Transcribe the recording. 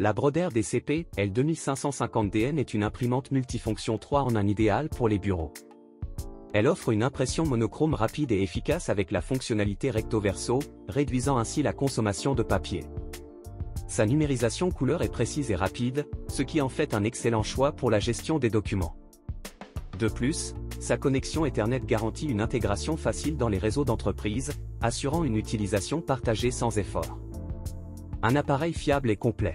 La Broder DCP L2550DN est une imprimante multifonction 3 en un idéal pour les bureaux. Elle offre une impression monochrome rapide et efficace avec la fonctionnalité recto-verso, réduisant ainsi la consommation de papier. Sa numérisation couleur est précise et rapide, ce qui en fait un excellent choix pour la gestion des documents. De plus, sa connexion Ethernet garantit une intégration facile dans les réseaux d'entreprise, assurant une utilisation partagée sans effort. Un appareil fiable et complet.